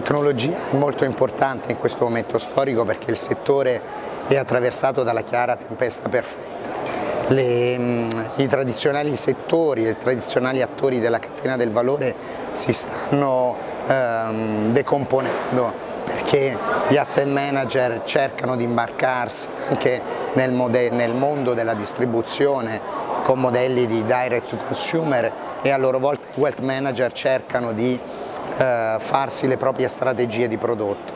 tecnologia è molto importante in questo momento storico perché il settore è attraversato dalla chiara tempesta perfetta. Le, mm, I tradizionali settori, i tradizionali attori della catena del valore si stanno ehm, decomponendo perché gli asset manager cercano di imbarcarsi anche nel, nel mondo della distribuzione con modelli di direct consumer e a loro volta i wealth manager cercano di eh, farsi le proprie strategie di prodotto.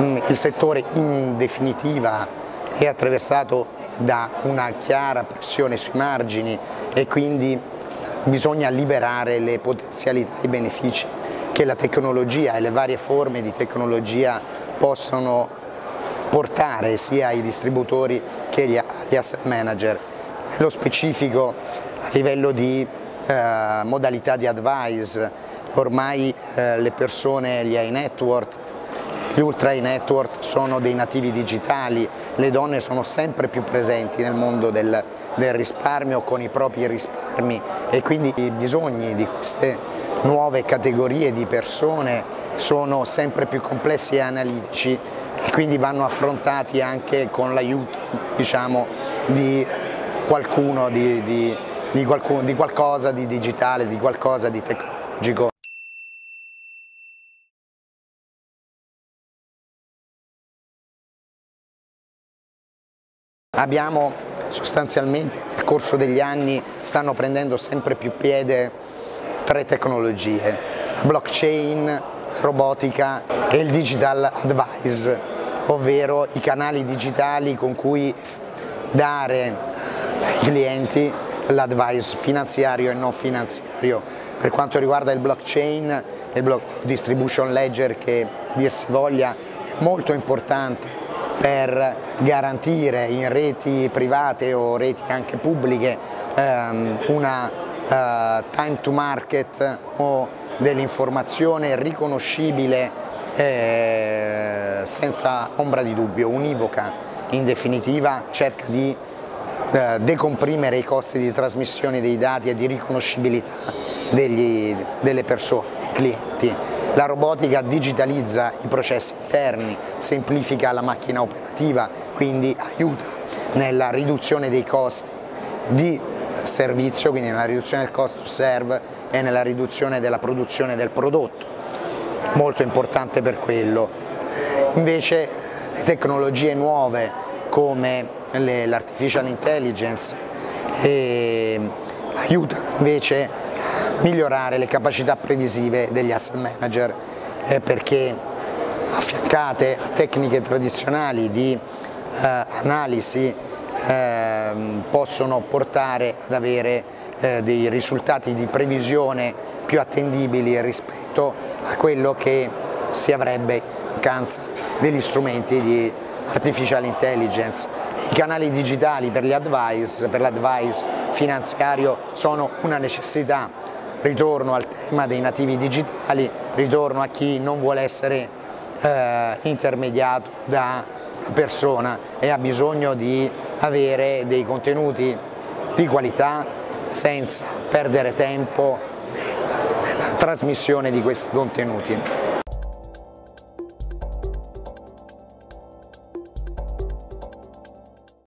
Mm, il settore in definitiva è attraversato da una chiara pressione sui margini e quindi bisogna liberare le potenzialità e i benefici che la tecnologia e le varie forme di tecnologia possono portare sia ai distributori che agli asset manager. Nello specifico a livello di eh, modalità di advice, ormai eh, le persone, gli high network, gli ultra high network sono dei nativi digitali, le donne sono sempre più presenti nel mondo del, del risparmio con i propri risparmi e quindi i bisogni di queste nuove categorie di persone sono sempre più complessi e analitici e quindi vanno affrontati anche con l'aiuto diciamo, di qualcuno, di, di, di, qualcuno, di qualcosa di digitale, di qualcosa di tecnologico. Abbiamo sostanzialmente nel corso degli anni stanno prendendo sempre più piede tre tecnologie, blockchain, robotica e il digital advice, ovvero i canali digitali con cui dare ai clienti l'advice finanziario e non finanziario. Per quanto riguarda il blockchain, il block distribution ledger che dir si voglia è molto importante per garantire in reti private o reti anche pubbliche ehm, una eh, time to market o dell'informazione riconoscibile eh, senza ombra di dubbio, univoca in definitiva, cerca di eh, decomprimere i costi di trasmissione dei dati e di riconoscibilità degli, delle persone, dei clienti. La robotica digitalizza i processi interni, semplifica la macchina operativa, quindi aiuta nella riduzione dei costi di servizio, quindi nella riduzione del cost to serve e nella riduzione della produzione del prodotto, molto importante per quello. Invece le tecnologie nuove come l'artificial intelligence eh, aiutano invece migliorare le capacità previsive degli asset manager eh, perché affiancate a tecniche tradizionali di eh, analisi eh, possono portare ad avere eh, dei risultati di previsione più attendibili rispetto a quello che si avrebbe in mancanza degli strumenti di artificial intelligence. I canali digitali per l'advice, finanziario sono una necessità ritorno al tema dei nativi digitali, ritorno a chi non vuole essere eh, intermediato da una persona e ha bisogno di avere dei contenuti di qualità senza perdere tempo nella trasmissione di questi contenuti.